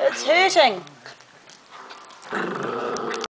it's hurting.